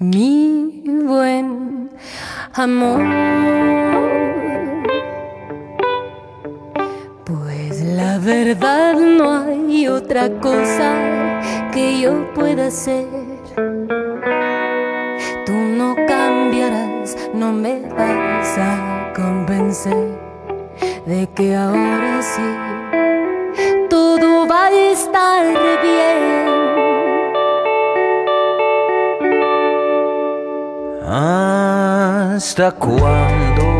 mi buen amor. Pues la verdad no hay otra cosa que yo pueda hacer. Tú no cambiarás, no me vas a convencer de que ahora sí todo va a estar bien. ¿Hasta cuándo?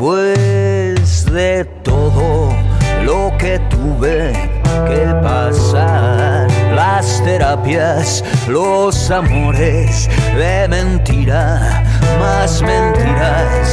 Después de todo lo que tuve que pasar, las terapias, los amores de mentira, más mentiras